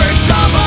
streets of